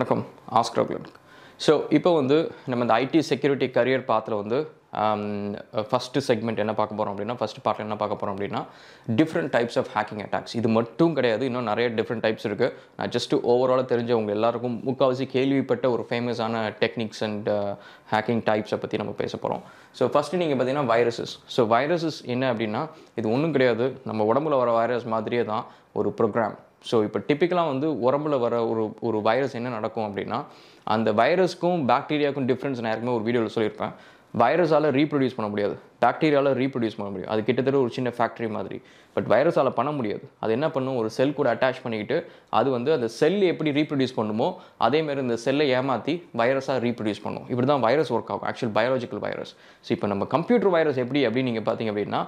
வணக்கம். Oscar so இப்போ வந்து நம்ம இந்த ஐடி செக்யூரிட்டி கரியர் பாத்தில் வந்து um, ஃபஸ்ட்டு செக்மெண்ட் என்ன பார்க்க போகிறோம் அப்படின்னா ஃபஸ்ட் பார்ட்டில் என்ன பார்க்க போகிறோம் அப்படின்னா different types of hacking attacks இது மட்டும் கிடையாது இன்னும் நிறைய டிஃப்ரெண்ட் டைப்ஸ் இருக்குது நான் ஜஸ்ட் ஓவராலாக தெரிஞ்சவங்க எல்லாருக்கும் முக்கால்வாசி கேள்விப்பட்ட ஒரு ஃபேமஸான டெக்னிக்ஸ் அண்ட் ஹேக்கிங் டைப்ஸை பற்றி நம்ம பேச போகிறோம் ஸோ ஃபஸ்ட்டு நீங்கள் பார்த்தீங்கன்னா வைரஸஸ் ஸோ வைரஸஸ் என்ன அப்படின்னா இது ஒன்றும் கிடையாது. நம்ம உடம்புல வர வைரஸ் மாதிரியே தான் ஒரு ப்ரோக்ராம் ஸோ இப்போ டிப்பிக்கலாக வந்து உடம்புல வர ஒரு ஒரு வைரஸ் என்ன நடக்கும் அப்படின்னா அந்த வைரஸ்க்கும் பாக்டீரியாவுக்கும் டிஃப்ரென்ஸ் நான் ஏற்கனவே ஒரு வீடியோவில் சொல்லியிருப்பேன். வைரஸால் ரீப்ரொடியூஸ் பண்ண முடியாது. பாக்டீரியாவில் ரீப்ரொடியூஸ் பண்ண முடியும். அது கிட்டத்தட்ட ஒரு சின்ன ஃபேக்ட்ரி மாதிரி. பட் வைரஸால் பண்ண முடியாது. அது என்ன பண்ணும்? ஒரு செல் கூட அட்டாச் பண்ணிக்கிட்டு அது வந்து அந்த செல் எப்படி ரீப்ரொடியூஸ் பண்ணுமோ அதேமாரி இந்த செல்லை ஏமாற்றி வைரஸாக ரீப்ரொடியூஸ் பண்ணும். இப்படி தான் வைரஸ் ஒர்க் ஆகும். ஆக்சுவல் பயாலஜிக்கல் வைரஸ் ஸோ இப்போ நம்ம கம்ப்யூட்டர் வைரஸ் எப்படி அப்படின்னு நீங்கள் பார்த்தீங்க அப்படின்னா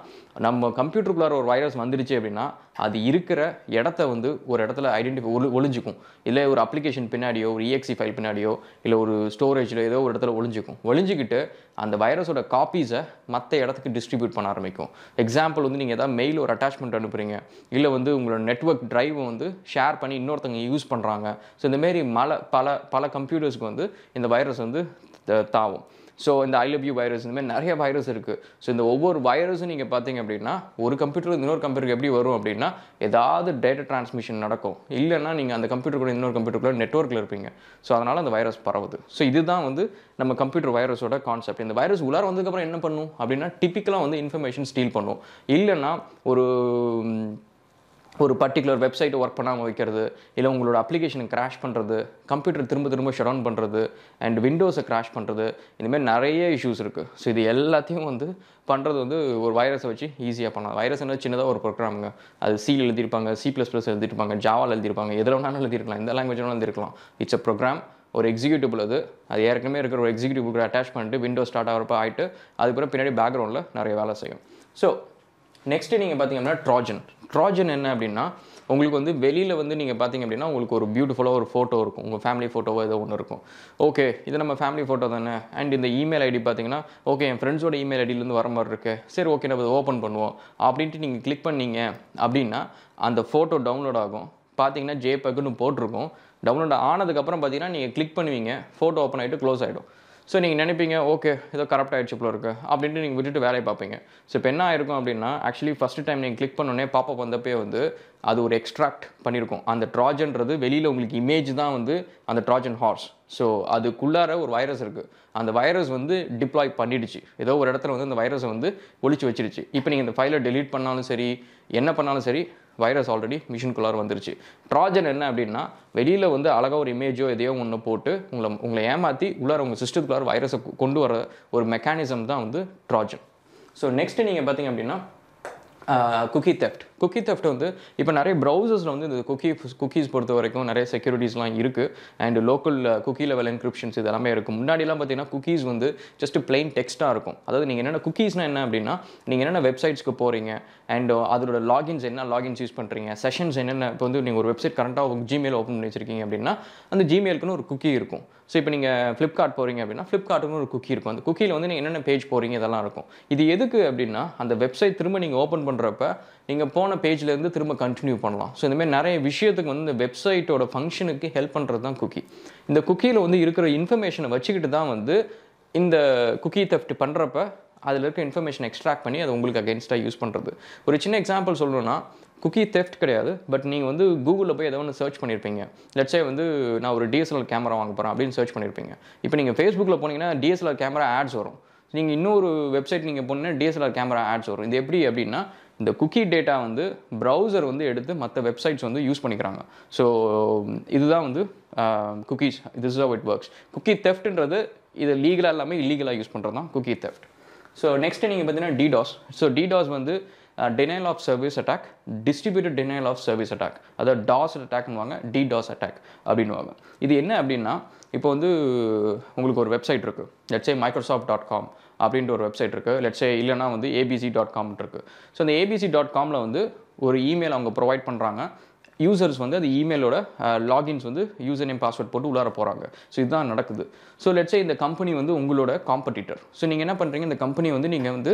நம்ம கம்ப்யூட்டருக்குள்ளார ஒரு வைரஸ் வந்துருச்சு அப்படின்னா அது இருக்கிற இடத்த வந்து ஒரு இடத்துல ஐடென்டிஃபை ஒளி ஒளிஞ்சிக்கும். இல்லை ஒரு அப்ளிகேஷன் பின்னாடியோ ஒரு இஎக்சி ஃபைல் பின்னாடியோ இல்லை ஒரு ஸ்டோரேஜில் ஏதோ ஒரு இடத்துல ஒளிஞ்சிக்கும். ஒளிஞ்சிக்கிட்டு அந்த வைரஸோட காப்பீஸை மற்ற இடத்துக்கு டிஸ்ட்ரிபியூட் பண்ண ஆரம்பிக்கும். எக்ஸாம்பிள் வந்து நீங்கள் ஏதாவது மெயில் ஒரு அட்டாச்மெண்ட் அனுப்புறீங்க. இல்லை வந்து உங்களோட நெட்ஒர்க் ட்ரைவை வந்து ஷேர் பண்ணி இன்னொருத்தவங்க யூஸ் பண்ணுறாங்க ஸோ இந்தமாரி மல பல பல கம்ப்யூட்டர்ஸ்க்கு வந்து இந்த வைரஸ் வந்து த- தாவும். ஸோ இந்த ஐலபியூ வைரஸ் இந்த மாதிரி நிறைய வைரஸ் இருக்குது ஸோ இந்த ஒவ்வொரு வைரஸும் நீங்கள் பார்த்தீங்க அப்படின்னா ஒரு கம்ப்யூட்டர் இன்னொரு கம்ப்யூட்டருக்கு எப்படி வரும் அப்படின்னா ஏதாவது டேட்டா டிரான்ஸ்மிஷன் நடக்கும். இல்லைன்னா நீங்கள் அந்த கம்ப்யூட்டர் கூட இன்னொரு கம்ப்யூட்டருக்குள்ள நெட்ஒர்க்கில் இருப்பீங்க. ஸோ அதனால் அந்த வைரஸ் பரவுது. ஸோ இதுதான் வந்து நம்ம கம்ப்யூட்டர் வைரஸோட கான்செப்ட் இந்த வைரஸ் உள்ளார வந்ததுக்கப்புறம் என்ன பண்ணும் அப்படின்னா டிப்பிக்கலாக வந்து இன்ஃபர்மேஷன் ஸ்டீல் பண்ணும். இல்லைன்னா ஒரு ஒரு பர்டிகுலர் வெப்சைட்டை ஒர்க் பண்ணாமல் வைக்கிறது இல்லை உங்களோட அப்ளிகேஷனை கிராஷ் பண்ணுறது கம்ப்யூட்டர் திரும்ப திரும்ப ஷட் டவுன் பண்ணுறது அண்ட் விண்டோஸை கிராஷ் பண்ணுறது இந்தமாதிரி நிறைய இஷ்யூஸ் இருக்குது ஸோ இது எல்லாத்தையும் வந்து பண்ணுறது வந்து ஒரு வைரஸை வச்சு ஈஸியாக பண்ணலாம். வைரஸ் என்ன சின்னதாக ஒரு ப்ரோக்ராமுங்க அது சியில் எழுதியிருப்பாங்க சி ப்ளஸ் ப்ளஸ் எழுதியிருப்பாங்க ஜாவால் எழுதியிருப்பாங்க எதில் வேணாலும் எழுதிருக்கலாம் எந்த லாங்குவேஜ் வேணாலும் எழுதிருக்கலாம் இட்ஸ் அ ப்ரோக்ராம் ஒரு எக்ஸிக்யூட்டிவ் அது. அது ஏற்கனவே இருக்கிற ஒரு எக்ஸிக்யூட்டிவ் கூட அட்டாச் பண்ணிட்டு விண்டோ ஸ்டார்ட் ஆகிறப்ப ஆகிட்டு அதுக்கப்புறம் பின்னாடி பேக்ரவுண்டில் நிறைய வேலை செய்யும். ஸோ நெக்ஸ்ட்டு நீங்கள் பார்த்தீங்கன்னா ட்ராஜன் ட்ராஜன் என்ன அப்படின்னா உங்களுக்கு வந்து வெளியில் வந்து நீங்கள் பார்த்தீங்க அப்படின்னா உங்களுக்கு ஒரு பியூட்டிஃபுல்லாக ஒரு ஃபோட்டோ இருக்கும். உங்கள் ஃபேமிலி ஃபோட்டோவோ ஏதோ ஒன்று இருக்கும். ஓகே இது நம்ம ஃபேமிலி ஃபோட்டோ தானே? அண்ட் இந்த இமெயில் ஐடி பார்த்தீங்கன்னா ஓகே என் ஃப்ரெண்ட்ஸோட இமெயில் ஐடியிலேருந்து வர மாதிரி இருக்கு. சரி ஓகே நம்ம ஓப்பன் பண்ணுவோம். அப்படின்ட்டு நீங்கள் கிளிக் பண்ணீங்க அப்படின்னா அந்த ஃபோட்டோ டவுன்லோட் ஆகும். பார்த்தீங்கன்னா ஜேபக்குன்னு போட்டிருக்கும். டவுன்லோட் ஆனதுக்கப்புறம் பார்த்தீங்கன்னா நீங்கள் கிளிக் பண்ணுவீங்க. ஃபோட்டோ ஓப்பன் ஆகிட்டு க்ளோஸ் ஆகிடும் ஸோ நீங்கள் நினைப்பீங்க ஓகே ஏதோ கரப்ட் ஆகிடுச்சு போல இருக்கு அப்படின்ட்டு நீங்கள் விட்டுட்டு வேலையை பார்ப்பீங்க. ஸோ இப்போ என்ன ஆயிருக்கும் அப்படின்னா ஆக்சுவலி ஃபஸ்ட்டு டைம் நீங்கள் கிளிக் பண்ணோடனே பாப்பப் வந்தப்பே வந்து அது ஒரு எக்ஸ்ட்ராக்ட் பண்ணியிருக்கும் அந்த ட்ராஜன்றது வெளியில் உங்களுக்கு இமேஜ் தான் வந்து அந்த ட்ராஜன் ஹார்ஸ் ஸோ அதுக்குள்ளார ஒரு வைரஸ் இருக்குது அந்த வைரஸ் வந்து டிப்ளாய் பண்ணிடுச்சு. ஏதோ ஒரு இடத்துல வந்து அந்த வைரஸை வந்து ஒழிச்சு வச்சிருச்சு இப்போ நீங்கள் இந்த ஃபைலை டெலீட் பண்ணாலும் சரி என்ன பண்ணாலும் சரி வைரஸ் ஆல்ரெடி மிஷின்குள்ளார வந்துருச்சு. ட்ராஜன் என்ன அப்படின்னா வெளியில் வந்து அழகாக ஒரு இமேஜோ எதையோ ஒன்று போட்டு உங்களை உங்களை ஏமாற்றி உள்ளார உங்கள் சிஸ்டத்துக்குள்ளார வைரஸை கொண்டு வர ஒரு மெக்கானிசம் தான் வந்து ட்ராஜன். ஸோ நெக்ஸ்ட்டு நீங்கள் பார்த்தீங்க அப்படின்னா குக்கி தெஃப்ட் குக்கி தெஃப்ட் வந்து இப்போ நிறைய ப்ரௌசர்ஸில் வந்து இந்த குக்கி குக்கீஸ் பொறுத்த வரைக்கும் நிறைய செக்யூரிட்டிஸ்லாம் இருக்குது and local cookie level encryptions இது எல்லாமே முன்னாடிலாம் பார்த்தீங்கன்னா குக்கீஸ் வந்து ஜஸ்ட் பிளெயின் டெக்ஸ்ட்டாக இருக்கும். அதாவது நீங்கள் என்னென்ன குக்கீஸ்னால் என்ன அப்படின்னா நீங்கள் என்னென்ன வெப்சைட்ஸ்க்கு போகிறீங்க அண்ட் அதோட லாகின்ஸ் என்ன லாகின்ஸ் யூஸ் பண்ணுறீங்க செஷன்ஸ் என்னென்ன இப்போ வந்து நீங்கள் ஒரு வெப்சைட் கரண்ட்டாக ஜிமெயில் ஓப்பன் பண்ணி வச்சிருக்கீங்க அப்படின்னா அந்த ஜிமெயிலுக்குன்னு ஒரு குக்கி இருக்கும். ஸோ இப்போ நீங்கள் ஃப்ளிப்கார்ட் போகிறீங்க அப்படின்னா ஃப்ளிப்கார்ட்டுன்னு ஒரு குக்கி இருக்கும். அந்த குக்கியில் வந்து நீங்கள் என்னென்ன பேஜ் போகிறீங்க இதெல்லாம் இருக்கும். இது எதுக்கு அப்படின்னா அந்த வெப்சைட் திரும்ப நீங்கள் ஓப்பன் பண்ணுறப்ப நீங்கள் போன பேஜ்லேருந்து திரும்ப கண்டினியூ பண்ணலாம். ஸோ இந்தமாதிரி நிறைய விஷயத்துக்கு வந்து இந்த வெப்சைட்டோட ஃபங்க்ஷனுக்கு ஹெல்ப் பண்ணுறது தான் குக்கி இந்த குக்கியில் வந்து இருக்கிற இன்ஃபர்மேஷனை வச்சுக்கிட்டு தான் வந்து இந்த குக்கி தெஃப்ட் பண்ணுறப்ப அதில் இருக்க இன்ஃபர்மேஷன் எக்ஸ்ட்ராக்ட் பண்ணி அது உங்களுக்கு அகேன்ஸ்டாக யூஸ் பண்ணுறது ஒரு சின்ன எக்ஸாம்பிள் சொல்லணும்னா குக்கி தெஃப்ட் கிடையாது பட் நீங்கள் வந்து கூகுளில் போய் ஏதோ ஒன்று சர்ச் பண்ணியிருப்பீங்க லெட்ஸே வந்து நான் ஒரு டிஎஸ்எல்ஆர் கேமரா வாங்க போகிறேன் அப்படின்னு சர்ச் பண்ணியிருப்பீங்க இப்போ நீங்கள் ஃபேஸ்புக்கில் போனீங்கன்னா டிஎஸ்எல்ஆர் கேமரா ஆட்ஸ் வரும். நீங்கள் இன்னொரு வெப்சைட் நீங்கள் போனீங்கன்னா டிஎஸ்எல்ஆர் கேமரா ஆட்ஸ் வரும். இது எப்படி அப்படின்னா இந்த குக்கி டேட்டா வந்து ப்ரௌசர் வந்து எடுத்து மற்ற வெப்சைட்ஸ் வந்து யூஸ் பண்ணிக்கிறாங்க. ஸோ இதுதான் வந்து cookies this is it works cookie தெஃப்ட்ன்றது இது லீகலாக எல்லாமே இல்லீகலாக யூஸ் பண்ணுறது தான் குக்கி தெஃப்ட் ஸோ நெக்ஸ்ட் நீங்கள் பார்த்தீங்கன்னா டிடாஸ் ஸோ டிடாஸ் வந்து denial of service attack distributed denial of service attack அதாவது டாஸ் அட்டாக்னுவாங்க டிடாஸ் அட்டாக் அப்படின்னுவாங்க. இது என்ன அப்படின்னா இப்போ வந்து உங்களுக்கு ஒரு வெப்சைட் இருக்குது லெட்ஸே மைக்ரோசாஃப்ட் டாட் காம் அப்படின்ற ஒரு வெப்சைட் இருக்குது லெட்ஸே இல்லைனா வந்து ஏபிசி டாட் காம் இருக்குது ஸோ அந்த ஏபிசி டாட் காமில் வந்து ஒரு இமெயில் அவங்க ப்ரொவைட் பண்ணுறாங்க யூசர்ஸ் வந்து அது இமெயிலோட லாகின்ஸ் வந்து யூசர் நேம் பாஸ்வேர்ட் போட்டு உள்ளார போகிறாங்க ஸோ இதுதான் நடக்குது. ஸோ லெட்ஸே இந்த கம்பெனி வந்து உங்களோட காம்படிட்டர் ஸோ நீங்கள் என்ன பண்ணுறீங்க இந்த கம்பெனி வந்து நீங்கள் வந்து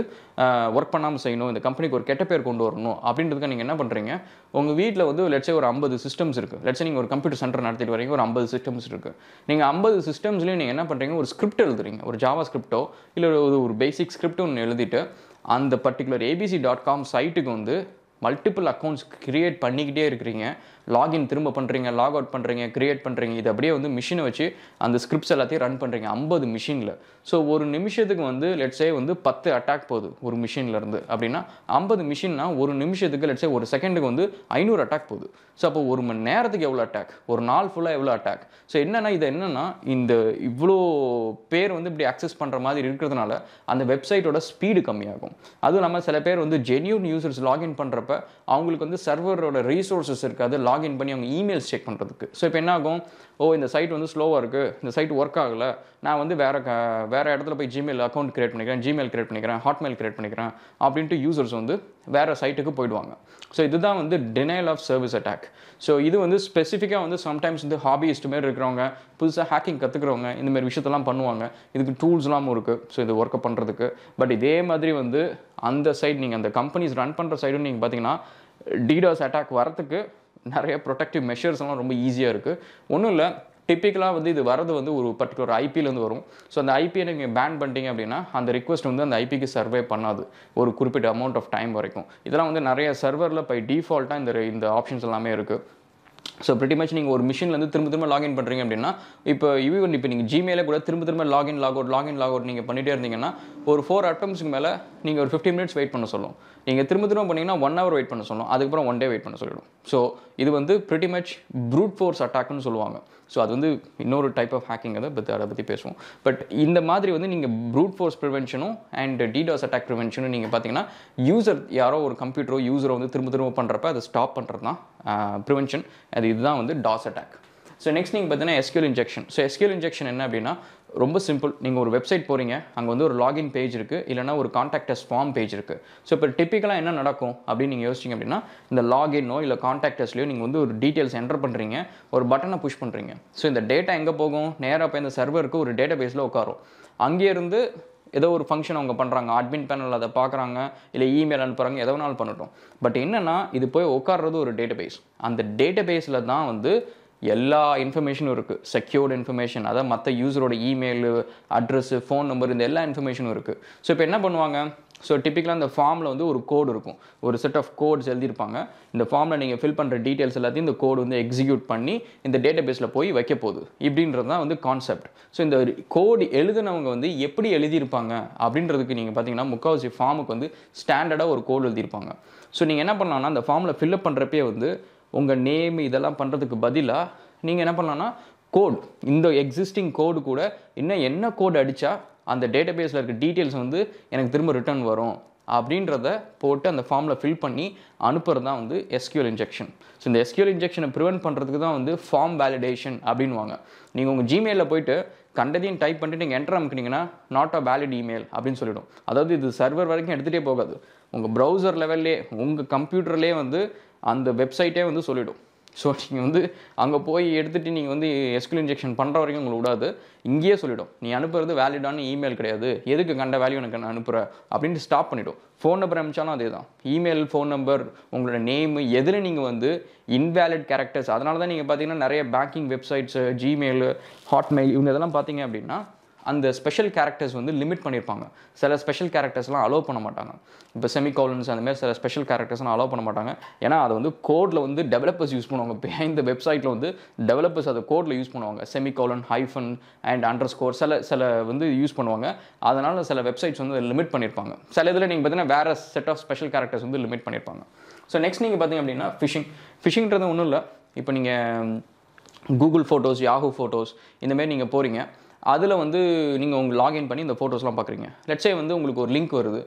ஒர்க் பண்ணாமல் செய்யணும். இந்த கம்பெனிக்கு ஒரு கெட்ட பேர் கொண்டு வரணும். அப்படின்றதுக்கு நீங்கள் என்ன பண்ணுறீங்க உங்கள் வீட்டில் வந்து லெட்ஸே ஒரு ஐம்பது சிஸ்டம்ஸ் இருக்குது லெட்ஸே நீங்கள் ஒரு கம்ப்யூட்டர் சென்டர் நடத்திட்டு வரீங்க ஒரு ஐம்பது சிஸ்டம்ஸ் இருக்குது நீங்கள் ஐம்பது சிஸ்டம்ஸ்லேயும் நீங்கள் என்ன பண்ணுறீங்க ஒரு ஸ்கிரிப்ட் எழுதுறீங்க. ஒரு ஜாவா ஸ்கிரிப்டோ இல்லை ஒரு ஒரு பேசிக் ஸ்கிரிப்ட் ஒன்று எழுதிட்டு அந்த பர்டிகுலர் ஏபிசி டாட் காம் சைட்டுக்கு வந்து மல்டிபிள் அக்கௌண்ட்ஸ் க்ரியேட் பண்ணிக்கிட்டே இருக்கிறீங்க. லாகின் திரும்ப பண்ணுறீங்க லாக் அவுட் பண்ணுறீங்க கிரியேட் பண்ணுறீங்க இது அப்படியே வந்து மிஷினை வச்சு அந்த ஸ்கிரிப்ட்ஸ் எல்லாத்தையும் ரன் பண்ணுறீங்க ஐம்பது மிஷினில் ஸோ ஒரு நிமிஷத்துக்கு வந்து லெட்ஸே வந்து பத்து அட்டாக் போகுது ஒரு மிஷின்லேருந்து அப்படின்னா ஐம்பது மிஷின்னா ஒரு நிமிஷத்துக்கு லெட்ஸே ஒரு செகண்டுக்கு வந்து ஐநூறு அட்டாக் போகுது. ஸோ அப்போ ஒரு மணி நேரத்துக்கு எவ்வளோ அட்டாக் ஒரு நாள் ஃபுல்லாக எவ்வளோ அட்டாக் ஸோ என்னென்னா இது என்னென்னா இந்த இவ்வளோ பேர் வந்து இப்படி அக்சஸ் பண்ணுற மாதிரி இருக்கிறதுனால அந்த வெப்சைட்டோட ஸ்பீடு கம்மியாகும். அதுவும் இல்லாமல் சில பேர் வந்து ஜென்யூன் யூசர்ஸ் லாகின் பண்ணுறப்ப அவங்களுக்கு வந்து சர்வரோட ரீசோர்ஸஸ் இருக்காது லாகின் பண்ணி அவங்க இமெயில்ஸ் செக் பண்ணுறதுக்கு ஸோ இப்போ என்ன ஆகும் ஓ இந்த சைட் வந்து ஸ்லோவாக இருக்குது இந்த சைட் ஒர்க் ஆகலை. நான் வந்து வேறு க வேறு இடத்துல போய் ஜிமெயில் அக்கௌண்ட் கிரியேட் பண்ணிக்கிறேன் ஜிமெயில் கிரியேட் பண்ணிக்கிறேன் ஹாட்மெயில் கிரியேட் பண்ணிக்கிறேன் அப்படின்ட்டு யூசர்ஸ் வந்து வேறு சைட்டுக்கு போயிடுவாங்க. ஸோ இதுதான் வந்து denial of service attack so இது வந்து ஸ்பெசிஃபிக்காக வந்து சம்டைம்ஸ் வந்து ஹாபியிஸ்ட் மாரி இருக்கிறவங்க புதுசாக ஹேக்கிங் கற்றுக்கிறவங்க இந்தமாரி விஷயத்தெல்லாம் பண்ணுவாங்க. இதுக்கு டூல்ஸ்லாம் இருக்குது ஸோ இது ஒர்க்கை பண்ணுறதுக்கு பட் இதே மாதிரி வந்து அந்த சைட் நீங்கள் அந்த கம்பெனிஸ் ரன் பண்ணுற சைடும் நீங்கள் பார்த்தீங்கன்னா டீடாஸ் அட்டாக் வரத்துக்கு நிறைய ப்ரொடெக்டிவ் மெஷர்ஸ்லாம் ரொம்ப ஈஸியாக இருக்குது ஒன்றும் இல்லை டிப்பிக்கலாக வந்து இது வரது வந்து ஒரு பர்டிகுலர் ஐபிலேருந்து வரும். ஸோ அந்த ஐபியை நீங்கள் பேன் பண்ணிட்டீங்க அப்படின்னா அந்த ரிக்வஸ்ட் வந்து அந்த ஐபிக்கு சர்வே பண்ணாது. ஒரு குறிப்பிட்ட அமௌண்ட் ஆஃப் டைம் வரைக்கும். இதெல்லாம் வந்து நிறைய சர்வரில் பை டிஃபால்ட்டாக இந்த இந்த ஆப்ஷன்ஸ் எல்லாமே இருக்குது ஸோ pretty மச் நீங்கள் ஒரு மிஷின்லேருந்து திரும்ப திரும்ப லாகின் பண்ணுறீங்க அப்படின்னா இப்போ ஈவன் இப்போ நீங்கள் ஜிமெயிலே கூட திரும்ப திரும்ப login log out login log out நீங்கள் பண்ணிகிட்டே இருந்தீங்கன்னா ஒரு ஃபோர் அட்டம்ஸ்க்கு மேலே நீங்கள் ஒரு ஃபிஃப்டி மினிட்ஸ் வெயிட் பண்ண சொல்லும். நீங்கள் திரும்ப திரும்ப பண்ணிங்கன்னா ஒன் ஹவர் வெயிட் பண்ண சொல்லணும் அதுக்கப்புறம் ஒன் டே வெயிட் பண்ண சொல்லிடும். ஸோ இது வந்து pretty மச் ப்ரூட் ஃபோர்ஸ் அட்டாக்னு சொல்லுவாங்க. ஸோ அது வந்து இன்னொரு டைப் ஆஃப் ஹேக்கிங் அதை பற்றி அதை பற்றி பேசுவோம். பட் இந்த மாதிரி வந்து நீங்கள் ப்ரூட் ஃபோர்ஸ் ப்ரிவென்ஷனும் அண்ட் டிடாஸ் அட்டாக் ப்ரிவென்ஷனும் நீங்கள் பார்த்தீங்கன்னா யூசர் யாரோ ஒரு கம்ப்யூட்டரோ யூசரோ வந்து திரும்ப திரும்ப பண்ணுறப்ப அதை ஸ்டாப் பண்ணுறது தான் ப்ரிவென்ஷன் அது இதுதான் வந்து டாஸ் அட்டாக் ஸோ நெக்ஸ்ட் நீங்கள் பார்த்தீங்கன்னா SQL injection so SQL injection என்ன அப்படின்னா ரொம்ப சிம்பிள் நீங்கள் ஒரு வெப்சைட் போகிறீங்க அங்கே வந்து ஒரு லாகின் பேஜ் இருக்குது இல்லைனா ஒரு காண்டாக்டஸ் ஃபார்ம் பேஜ் இருக்குது ஸோ இப்போ டிப்பிக்கலாக என்ன நடக்கும் அப்படின்னு நீங்கள் யோசிச்சிங்க அப்படின்னா இந்த லாகினோ இல்லை காண்டாக்டஸ்லையோ நீங்கள் வந்து ஒரு டீட்டெயில்ஸ் என்டர் பண்ணுறீங்க ஒரு பட்டனை புஷ் பண்ணுறீங்க ஸோ இந்த டேட்டா எங்கே போகும்? நேராக போய் இந்த சர்வருக்கு ஒரு டேட்டா பேஸில் உட்காரும். அங்கேருந்து ஏதோ ஒரு ஃபங்க்ஷன் அவங்க பண்ணுறாங்க அட்மின் பேனல் அதை பார்க்குறாங்க இல்லை இமெயில் அனுப்புகிறாங்க எதோ வேணாலும் பண்ணட்டும். பட் என்னென்னா இது போய் உட்கார்றது ஒரு டேட்டா பேஸ் அந்த டேட்டா பேஸில் தான் வந்து எல்லா இன்ஃபர்மேஷனும் இருக்குது செக்யூர்டு இன்ஃபர்மேஷன் அதாவது மற்ற யூஸரோட இமெயிலு அட்ரஸ்ஸு ஃபோன் நம்பர் இந்த எல்லா இன்ஃபர்மேஷனும் இருக்குது ஸோ இப்போ என்ன பண்ணுவாங்க? ஸோ டிப்பிக்கலாக இந்த ஃபார்மில் வந்து ஒரு கோடு இருக்கும். ஒரு செட் ஆஃப் கோட்ஸ் எழுதியிருப்பாங்க. இந்த ஃபார்மில் நீங்கள் ஃபில் பண்ணுற டீட்டெயில்ஸ் எல்லாத்தையும் இந்த கோடு வந்து எக்ஸிக்யூட் பண்ணி இந்த டேட்டா பேஸில் போய் வைக்க போகுது. இப்படின்றது தான் வந்து கான்செப்ட் ஸோ இந்த கோடு எழுதுனவங்க வந்து எப்படி எழுதியிருப்பாங்க? அப்படின்றதுக்கு நீங்கள் பார்த்தீங்கன்னா முக்கால்வாசி ஃபார்முக்கு வந்து ஸ்டாண்டர்டாக ஒரு கோடு எழுதியிருப்பாங்க. ஸோ நீங்கள் என்ன பண்ணலாம்னா அந்த ஃபார்மில் ஃபில்அப் பண்ணுறப்பே வந்து உங்கள் நேம் இதெல்லாம் பண்ணுறதுக்கு பதிலாக நீங்கள் என்ன பண்ணலாம்னா கோட் இந்த எக்ஸிஸ்டிங் கோடு கூட இன்னும் என்ன கோட் அடித்தா அந்த டேட்டா பேஸில் இருக்க டீட்டெயில்ஸ் வந்து எனக்கு திரும்ப ரிட்டர்ன் வரும் அப்படின்றத போட்டு அந்த ஃபார்மில் ஃபில் பண்ணி அனுப்புறது தான் வந்து எஸ்கியூஎல் இன்ஜெக்ஷன் ஸோ இந்த எஸ்கியூஎல் இன்ஜெக்ஷனை ப்ரிவென்ட் பண்ணுறதுக்கு தான் வந்து ஃபார்ம் வேலிடேஷன் அப்படின்வாங்க நீங்கள் உங்கள் ஜிமெயிலில் போயிட்டு கண்டதையும் டைப் பண்ணிட்டு நீங்கள் என்டர் அமுக்குனீங்கன்னா நாட் அ வேலிட் இமெயில் அப்படின்னு சொல்லிடும். அதாவது இது சர்வர் வரைக்கும் எடுத்துகிட்டே போகாது. உங்கள் ப்ரௌசர் லெவல்லே உங்கள் கம்ப்யூட்டர்லேயே வந்து அந்த வெப்சைட்டே வந்து சொல்லிவிடும் ஸோ நீங்கள் வந்து அங்கே போய் எடுத்துகிட்டு நீங்கள் வந்து எஸ்கியூல் இன்ஜெக்ஷன் பண்ணுற வரைக்கும் உங்களுக்கு விடாது. இங்கேயே சொல்லிவிடும் நீ அனுப்புறது வேலிடான இமெயில் கிடையாது. எதுக்கு கண்ட வேல்யூ எனக்கு நான் அனுப்புகிற அப்படின்ட்டு ஸ்டாப் பண்ணிவிடும் ஃபோன் நம்பர் அனுப்பிச்சாலும் அதே தான் இமெயில் ஃபோன் நம்பர் உங்களோட நேம் எதில் நீங்கள் வந்து இன்வேலிட் கேரக்டர்ஸ் அதனால தான் நீங்கள் பார்த்தீங்கன்னா நிறைய பேங்கிங் வெப்சைட்ஸு ஜிமெயில் ஹாட்மெயில் இவங்க இதெல்லாம் பார்த்தீங்க அப்படின்னா அந்த ஸ்பெஷல் கேரக்டர்ஸ் வந்து லிமிட் பண்ணியிருப்பாங்க. சில ஸ்பெஷல் கேரக்டர்ஸ்லாம் அலோவ் பண்ண மாட்டாங்க. இப்போ செமிகாலன்ஸ் அந்த மாதிரி சில ஸ்பெஷல் கேரக்டர்ஸ்லாம் அலோவ் பண்ண மாட்டாங்க. ஏன்னா அதை வந்து கோடில் வந்து டெவலப்பர்ஸ் யூஸ் பண்ணுவாங்க. பிஹைண்ட் இந்த வெப்சைட்டில் வந்து டெவலப்பர்ஸ் அதை கோடில் யூஸ் பண்ணுவாங்க. Semicolon hyphen and underscore சில சில வந்து யூஸ் பண்ணுவாங்க. அதனால் சில வெப்சைட்ஸ் வந்து லிமிட் பண்ணியிருப்பாங்க. சில இதில் நீங்கள் பார்த்தீங்கன்னா வேறு செட் ஆஃப் ஸ்பெஷல் கேரக்டர்ஸ் வந்து லிமிட் பண்ணியிருப்பாங்க. ஸோ நெக்ஸ்ட் நீங்கள் பார்த்தீங்க அப்படின்னா ஃபிஷிங் ஃபிஷிங்கிறது ஒன்றும் இல்லை. இப்போ நீங்கள் கூகுள் ஃபோட்டோஸ் யாஹூ ஃபோட்டோஸ் இந்தமாரி நீங்கள் போகிறீங்க அதில் வந்து நீங்கள் உங்கள் லாகின் பண்ணி இந்த ஃபோட்டோஸ்லாம் பார்க்குறீங்க லெட்ஸே வந்து உங்களுக்கு ஒரு லிங்க் வருது.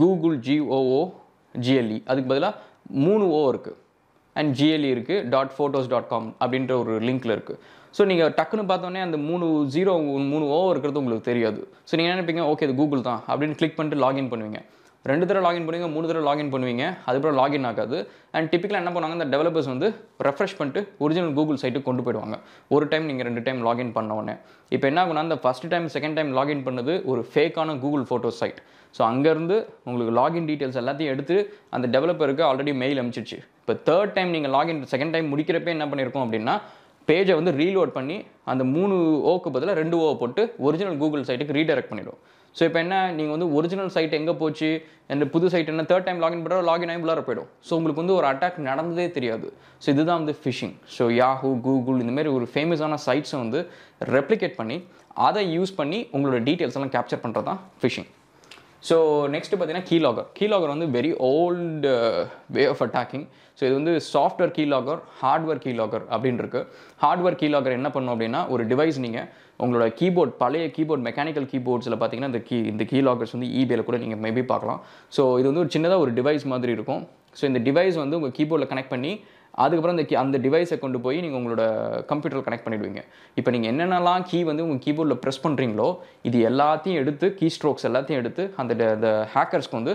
கூகுள் ஜிஓஓ ஜிஎல்இ அதுக்கு பதிலாக மூணு ஓ இருக்குது அண்ட் ஜிஎல்இ இருக்குது டாட் ஃபோட்டோஸ் டாட் காம் அப்படின்ற ஒரு லிங்க்கில் இருக்குது ஸோ நீங்கள் டக்குன்னு பார்த்தோன்னே அந்த மூணு ஜீரோ மூணு ஓ இருக்கிறது உங்களுக்கு தெரியாது. ஸோ நீங்கள் நினைப்பீங்க? ஓகே இது கூகுள் தான் அப்படின்னு கிளிக் பண்ணிட்டு லாகின் பண்ணுவீங்க. ரெண்டு தடவை லாகின் பண்ணுவீங்க மூணு தடவை லாகின் பண்ணுவீங்க. அதுக்கப்புறம் லாகின் ஆகாது. அண்ட் டிப்பிக்கலாக என்ன பண்ணுவாங்க இந்த டெவலப்பர்ஸ் வந்து ரெஃப்ரெஷ் பண்ணிட்டு ஒரிஜினல் கூகுள் சைட்டுக்கு கொண்டு போயிடுவாங்க. ஒரு டைம் நீங்கள் ரெண்டு டைம் லாகின் பண்ண உடனே. இப்போ என்ன ஆகுனா அந்த first time second time login பண்ணது ஒரு ஃபேக்கான கூகுள் ஃபோட்டோ சைட் ஸோ அங்கேருந்து உங்களுக்கு லாகின் டீட்டெயில்ஸ் எல்லாத்தையும் எடுத்து அந்த டெவலப்பருக்கு ஆல்ரெடி மெயில் அனுப்பிச்சிச்சு இப்போ தேர்ட் டைம் நீங்கள் லாகின் செகண்ட் டைம் முடிக்கிறப்ப என்ன பண்ணியிருக்கோம் அப்படின்னா பேஜை வந்து ரீலோட் பண்ணி அந்த மூணு ஓக்கு பதிலாக ரெண்டு ஓ போட்டு ஒரிஜினல் கூகுள் சைட்டுக்கு ரீடைரக்ட் பண்ணிடும் ஸோ இப்போ என்ன? நீங்கள் வந்து ஒரிஜினல் சைட் எங்கே போச்சு? அந்த புது சைட் என்ன? தேர்ட் டைம் லாகின் பண்ணுற லாகின் ஆகி உள்ளார போயிடும். ஸோ உங்களுக்கு வந்து ஒரு அட்டாக் நடந்ததே தெரியாது. ஸோ இதுதான் வந்து ஃபிஷிங் ஸோ யாஹூ கூகுள் இந்தமாரி ஒரு ஃபேமஸான சைட்ஸை வந்து ரெப்ளிகேட் பண்ணி அதை யூஸ் பண்ணி உங்களோட டீட்டெயில்ஸ் எல்லாம் கேப்சர் பண்ணுறது தான் ஃபிஷிங் ஸோ நெக்ஸ்ட்டு பார்த்தீங்கன்னா கீலாகர் கீலாகர் வந்து very old way of attacking so இது வந்து சாஃப்ட்வேர் கீலாகர் ஹார்ட்வேர் கீலாகர் அப்படின்னு இருக்கு ஹார்ட்வேர் கீலாகர் என்ன பண்ணும் அப்படின்னா ஒரு டிவைஸ் நீங்கள் உங்களோட கீபோர்ட் பழைய கீபோர்ட் மெக்கானிக்கல் கீபோர்ட்ஸில் பார்த்தீங்கன்னா இந்த கீ இந்த கீலாகர்ஸ் வந்து இபியில் கூட நீங்கள் மேபி பார்க்கலாம். ஸோ இது வந்து ஒரு சின்னதாக ஒரு டிவைஸ் மாதிரி இருக்கும். ஸோ இந்த டிவைஸ் வந்து உங்கள் கீபோர்டில் கனெக்ட் பண்ணி அதுக்கப்புறம் அந்த அந்த டிவைஸை கொண்டு போய் நீங்கள் உங்களோட கம்ப்யூட்டரில் கனெக்ட் பண்ணிடுவீங்க. இப்போ நீங்கள் என்னென்னலாம் கீ வந்து உங்கள் கீபோர்டில் ப்ரெஸ் பண்ணுறீங்களோ இது எல்லாத்தையும் எடுத்து கீ ஸ்ட்ரோக்ஸ் எல்லாத்தையும் எடுத்து அந்த அந்த ஹேக்கர்ஸ்க்கு வந்து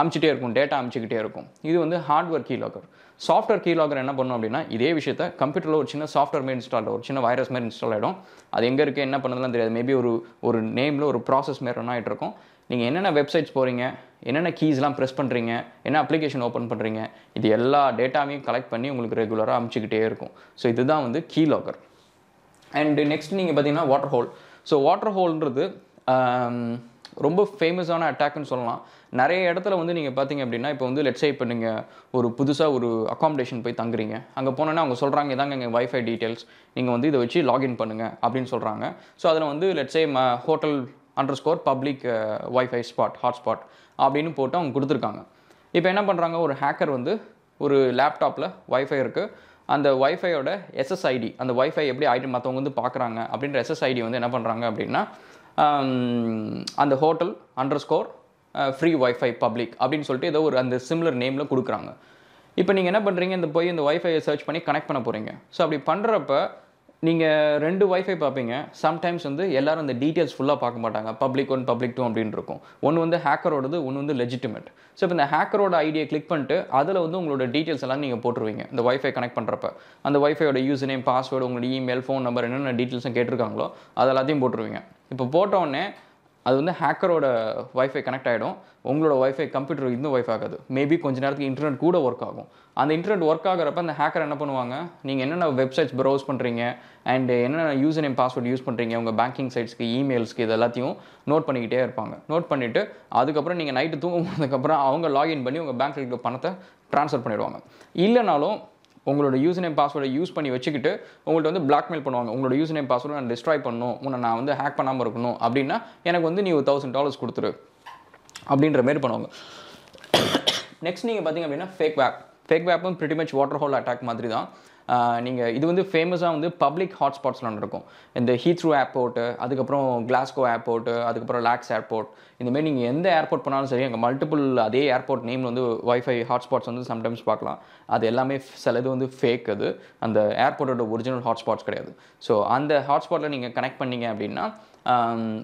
அமிச்சிட்டே இருக்கும் டேட்டா அமுச்சிக்கிட்டே இருக்கும். இது வந்து hardware key locker software key locker என்ன பண்ணும் அப்படின்னா இதே விஷயத்த கம்ப்யூட்டரில் ஒரு சின்ன சாஃப்ட்வேர் மாதிரி இன்ஸ்டால் ஒரு சின்ன வைரஸ் மாதிரி இன்ஸ்டால் ஆகிடும் அது எங்கே இருக்குது என்ன பண்ணதெல்லாம் தெரியாது. மேபி ஒரு ஒரு நேமில் ஒரு ப்ராசஸ் மாரி ரன் ஆகிட்டு இருக்கும். நீங்கள் என்னென்ன வெப்சைட்ஸ் போகிறீங்க என்னென்ன கீஸ்லாம் ப்ரெஸ் பண்ணுறீங்க என்ன அப்ளிகேஷன் ஓப்பன் பண்ணுறீங்க இது எல்லா டேட்டாவையும் கலெக்ட் பண்ணி உங்களுக்கு ரெகுலராக அமுச்சிக்கிட்டே இருக்கும். ஸோ இதுதான் வந்து கீ லாக்கர் அண்டு நெக்ஸ்ட் நீங்கள் பார்த்தீங்கன்னா வாட்டர் ஹோல் ஸோ வாட்டர் ஹோல்ன்றது ரொம்ப ஃபேமஸான அட்டாக்னு சொல்லலாம். நிறைய இடத்துல வந்து நீங்கள் பார்த்தீங்க அப்படின்னா இப்போ வந்து லெட்ஸே இப்போ நீங்கள் ஒரு புதுசாக ஒரு அக்காமடேஷன் போய் தங்குறீங்க. அங்கே போனோன்னா அவங்க சொல்கிறாங்க இதாங்க எங்கள் வைஃபை டீட்டெயில்ஸ் நீங்கள் வந்து இதை வச்சு லாகின் பண்ணுங்கள் அப்படின்னு சொல்கிறாங்க ஸோ அதில் வந்து லெட்ஸே ம hotel underscore public wifi spot hotspot அப்படின்னு போட்டு அவங்க கொடுத்துருக்காங்க. இப்போ என்ன பண்ணுறாங்க ஒரு ஹேக்கர் வந்து ஒரு லேப்டாப்பில் ஒய்ஃபை இருக்குது அந்த ஒய்ஃபையோட எஸ்எஸ்ஐடி அந்த ஒய்ஃபை எப்படி ஐடி மற்றவங்க வந்து பார்க்குறாங்க அப்படின்ற எஸ்எஸ்ஐடி வந்து என்ன பண்ணுறாங்க அப்படின்னா um, அந்த hotel underscore free wifi public அப்படின்னு சொல்லிட்டு ஏதோ ஒரு அந்த சிம்லர் நேமில் கொடுக்குறாங்க. இப்போ நீங்கள் என்ன பண்ணுறீங்க இந்த போய் இந்த ஒய்ஃபையை சர்ச் பண்ணி கனெக்ட் பண்ண போகிறீங்க ஸோ அப்படி பண்ணுறப்ப நீங்கள் ரெண்டு வைஃபை பார்ப்பீங்க. சம்டைம்ஸ் வந்து எல்லாரும் அந்த டீட்டெயில்ஸ் ஃபுல்லாக பார்க்க மாட்டாங்க. பப்ளிக் ஒன் பப்ளிக் டூ அப்படின்னு இருக்கும். ஒன்று வந்து ஹேக்கரோடது ஒன்று வந்து லெஜிட்டிமேட் ஸோ இப்போ இந்த ஹேக்கரோட ஐடியை கிளிக் பண்ணிட்டு அதில் வந்து உங்களோட டீட்டெயில்ஸ் எல்லாம் நீங்கள் போட்டுருவீங்க. இந்த வைஃபை கனெக்ட் பண்ணுறப்ப அந்த வைஃபையோட யூஸ் நேம் பாஸ்வேர்டு உங்களோட இமெயில் ஃபோன் நம்பர் என்னென்ன டீட்டெயில்ஸும் கேட்டிருக்காங்களோ அது எல்லாத்தையும் போட்டுருவீங்க. இப்போ போட்டோடனே அது வந்து ஹேக்கரோட வைஃபை கனெக்ட் ஆகிடும் உங்களோட வைஃபை கம்ப்யூட்டர் இன்னும் ஒய்ஃப் ஆகாது. மேபி கொஞ்ச நேரத்துக்கு இன்டர்நெட் கூட ஒர்க் ஆகும். அந்த இன்டர்நெட் ஒர்க் ஆகிறப்ப அந்த ஹேக்கர் என்ன பண்ணுவாங்க? நீங்கள் என்னென்ன வெப்சைட்ஸ் ப்ரௌஸ் பண்ணுறீங்க அண்ட் என்னென்ன யூசர் நேம் பாஸ்வேர்ட் யூஸ் பண்ணுறீங்க உங்கள் பேங்கிங் சைட்ஸ்க்கு இமெயில்ஸ்க்கு இது எல்லாத்தையும் நோட் பண்ணிக்கிட்டே இருப்பாங்க. நோட் பண்ணிவிட்டு அதுக்கப்புறம் நீங்கள் நைட்டு தூங்க போனதுக்கப்புறம் அவங்க லாகின் பண்ணி உங்கள் பேங்க் இருக்க பணத்தை ட்ரான்ஸ்ஃபர் பண்ணிடுவாங்க. இல்லைனாலும் உங்களோட யூஸ் நேம் பாஸ்வேர்டை யூஸ் பண்ணி வச்சுக்கிட்டு உங்கள்கிட்ட வந்து பிளாக்மெயில் பண்ணுவாங்க. உங்களோட யூஸ் நேம் பாஸ்வேர்டு நான் டிஸ்ட்ராய் பண்ணணும். உன்னை நான் வந்து ஹேக் பண்ணாமல் இருக்கணும். அப்படின்னா எனக்கு வந்து நீ ஒரு தௌசண்ட் டாலர்ஸ் கொடுத்துரு. அப்படின்ற மாரி பண்ணுவாங்க. நெக்ஸ்ட் நீங்கள் பார்த்தீங்க அப்படின்னா fake web fake வேப்பும் pretty much water hole attack மாதிரி தான் நீங்கள் இது வந்து ஃபேமஸாக வந்து பப்ளிக் ஹாட்ஸ்பாட்ஸ்லாம் இருக்கும் இந்த ஹீத்ரூ ஏர்போர்ட்டு அதுக்கப்புறம் கிளாஸ்கோ ஏர்போர்ட்டு அதுக்கப்புறம் லாக்ஸ் ஏர்போர்ட் இந்தமாரி நீங்கள் எந்த ஏர்போர்ட் போனாலும் சரி அங்கே மல்டிபிள் அதே ஏர்போர்ட் நேம் வந்து ஒய்ஃபை ஹாட்ஸ்பாட்ஸ் வந்து சம்டைம்ஸ் பார்க்கலாம். அது எல்லாமே சில இது வந்து ஃபேக் அது. அந்த ஏர்போர்ட்டோட ஒரிஜினல் ஹாட்ஸ்பாட்ஸ் கிடையாது. ஸோ அந்த ஹாட்ஸ்பாட்டில் நீங்கள் கனெக்ட் பண்ணீங்க அப்படின்னா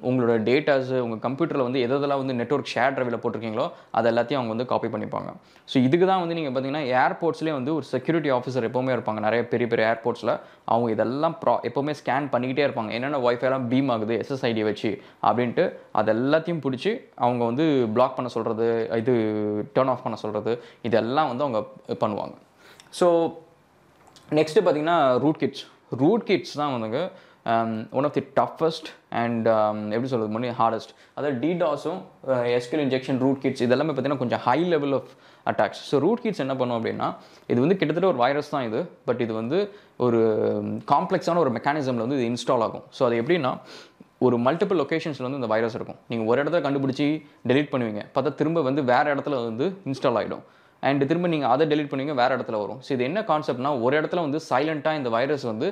உங்களோட டேட்டாஸு உங்கள் கம்ப்யூட்டரில் வந்து எதெல்லாம் வந்து நெட்ஒர்க் ஷேர் ட்ரைவில் போட்டிருக்கீங்களோ அது எல்லாத்தையும் அவங்க வந்து காப்பி பண்ணிப்பாங்க. ஸோ இதுக்கு தான் வந்து நீங்கள் பார்த்தீங்கன்னா ஏர்போர்ட்ஸ்லேயே வந்து ஒரு செக்யூரிட்டி ஆஃபீஸர் எப்போவுமே இருப்பாங்க. நிறைய பெரிய பெரிய ஏர்போர்ட்ஸில் அவங்க இதெல்லாம் ப்ரா எப்போவுமே ஸ்கேன் பண்ணிக்கிட்டே இருப்பாங்க. என்னென்ன ஒய்ஃபைலாம் பீம் ஆகுது எஸ்எஸ்ஐடி வச்சு அப்படின்ட்டு அது எல்லாத்தையும் பிடிச்சி அவங்க வந்து பிளாக் பண்ண சொல்கிறது இது டேர்ன் ஆஃப் பண்ண சொல்கிறது இதெல்லாம் வந்து அவங்க பண்ணுவாங்க. ஸோ நெக்ஸ்ட்டு பார்த்தீங்கன்னா ரூட் கிட்ஸ் ரூட் கிட்ஸ் தான் வந்துங்க one of the toughest and எப்படி சொல்கிறது முன்னே ஹார்டஸ்ட் அதாவது டிடாஸும் எஸ்கியூல் இன்ஜெக்ஷன் ரூட் கிட்ஸ் இதெல்லாமே பார்த்தீங்கன்னா கொஞ்சம் high level of attacks so rootkits என்ன பண்ணும் அப்படின்னா இது வந்து கிட்டத்தட்ட ஒரு வைரஸ் தான் இது பட் இது வந்து ஒரு um, காம்ப்ளெக்ஸான ஒரு மெக்கானிசமில் வந்து இது இன்ஸ்டால் ஆகும். ஸோ அது எப்படின்னா ஒரு மல்டிபிள் லொக்கேஷன்ஸில் வந்து இந்த வைரஸ் இருக்கும். நீங்கள் ஒரு இடத்துல கண்டுபிடிச்சி டெலீட் பண்ணுவீங்க. பார்த்தா திரும்ப வந்து வேறு இடத்துல வந்து இன்ஸ்டால் ஆகிடும் அண்ட் திரும்ப நீங்கள் அதை டெலிட் பண்ணுவீங்க வேறு இடத்துல வரும். ஸோ இது என்ன கான்செப்ட்னா ஒரு இடத்துல வந்து சைலண்ட்டாக இந்த வைரஸ் வந்து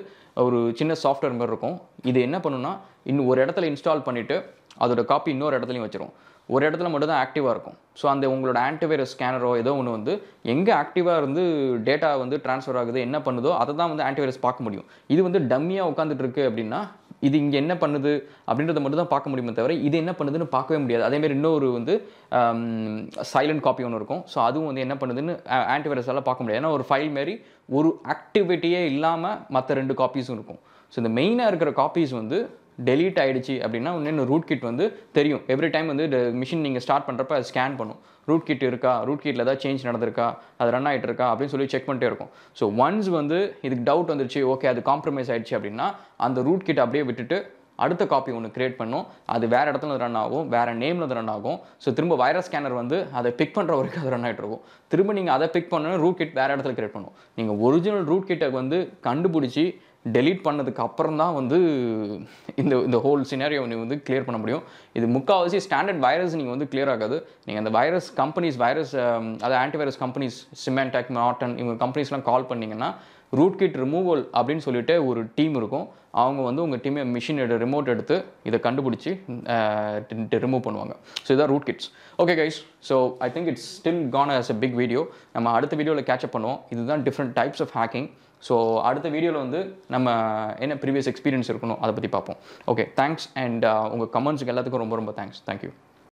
ஒரு சின்ன சாஃப்ட்வேர் மாதிரி இருக்கும். இது என்ன பண்ணுன்னா இன்னும் ஒரு இடத்துல இன்ஸ்டால் பண்ணிவிட்டு அதோட காப்பி இன்னொரு இடத்துலையும் வச்சிரும். ஒரு இடத்துல மட்டும் தான் ஆக்டிவாக இருக்கும். ஸோ அந்த உங்களோட ஆன்டிவைரஸ் ஸ்கேனரோ ஏதோ ஒன்று வந்து எங்கே ஆக்டிவாக இருந்து டேட்டா வந்து ட்ரான்ஸ்ஃபர் ஆகுது என்ன பண்ணுதோ அதை தான் வந்து ஆன்டிவைரஸ் பார்க்க முடியும். இது வந்து டம்மியாக உட்காந்துட்டு இருக்குது அப்படின்னா இது இங்கே என்ன பண்ணுது அப்படின்றத மட்டும் தான் பார்க்க முடியுமே தவிர இது என்ன பண்ணுதுன்னு பார்க்கவே முடியாது. அதேமாரி இன்னொரு வந்து சைலண்ட் காப்பி ஒன்று இருக்கும். ஸோ அதுவும் வந்து என்ன பண்ணுதுன்னு ஆன்டிவைரஸால் பார்க்க முடியாது. ஏன்னா ஒரு ஃபைல் மாரி ஒரு ஆக்டிவிட்டியே இல்லாமல் மற்ற ரெண்டு காப்பீஸும் இருக்கும். ஸோ இந்த மெயினாக இருக்கிற காப்பீஸ் வந்து டெலீட் ஆகிடுச்சு அப்படின்னா இன்னும் ரூட் கிட் வந்து தெரியும். எவ்ரி டைம் வந்து மிஷின் நீங்கள் ஸ்டார்ட் பண்ணுறப்ப அது ஸ்கேன் பண்ணும். ரூட் கிட் இருக்கா? ரூட் கிட்டில் ஏதாவது சேஞ்ச் நடந்திருக்கா? அது ரன் ஆகிட்டு இருக்கா? அப்படின்னு சொல்லி செக் பண்ணிட்டே இருக்கும். ஸோ ஒன்ஸ் வந்து இதுக்கு டவுட் வந்துருச்சு ஓகே அது காம்ப்ரமைஸ் ஆகிடுச்சு அப்படின்னா அந்த ரூட் கிட் அப்படியே விட்டுட்டு அடுத்த காப்பி ஒன்று கிரியேட் பண்ணும். அது வேறு இடத்துல ரன் ஆகும் வேறு நேமில் ரன் ஆகும். ஸோ திரும்ப வைரஸ் ஸ்கேனர் வந்து அதை பிக் பண்ணுற வரைக்கும் அது ரன் ஆகிட்டு இருக்கும். திரும்ப நீங்கள் அதை பிக் பண்ணணும் ரூட் கிட் வேறு இடத்துல கிரியேட் பண்ணும். நீங்கள் ஒரிஜினல் ரூட் கிட்டை வந்து கண்டுபிடிச்சி டெலீட் பண்ணதுக்கு அப்புறம் தான் வந்து இந்த இந்த ஹோல் சினாரியோ நீங்கள் வந்து கிளியர் பண்ண முடியும். இது முக்கால்வாசி ஸ்டாண்டர்ட் வைரஸ் நீங்கள் வந்து கிளியர் ஆகாது. நீங்கள் அந்த வைரஸ் கம்பெனிஸ் வைரஸ் அதாவது ஆன்டிவைரஸ் கம்பெனிஸ் சிமெண்டெக் நாட்டன் இவங்க கம்பெனிஸ்லாம் கால் பண்ணிங்கன்னா ரூட் கிட் ரிமூவல் அப்படின்னு சொல்லிட்டு ஒரு டீம் இருக்கும். அவங்க வந்து உங்கள் டீமை மிஷின் எடு ரிமோட் எடுத்து இதை கண்டுபிடிச்சி ரிமூவ் uh, பண்ணுவாங்க. ஸோ இதான் rootkits okay guys so I think it's still gone as a big video நம்ம அடுத்த வீடியோவில் கேட்சப் பண்ணுவோம். இதுதான் different types of hacking so அடுத்த வீடியோவில் வந்து நம்ம என்ன ப்ரீவியஸ் எக்ஸ்பீரியன்ஸ் இருக்கணும் அதை பற்றி பார்ப்போம். ஓகே தேங்க்ஸ் அண்ட் உங்கள் கமெண்ட்ஸுக்கு எல்லாத்துக்கும் ரொம்ப ரொம்ப தேங்க்ஸ் தேங்க்யூ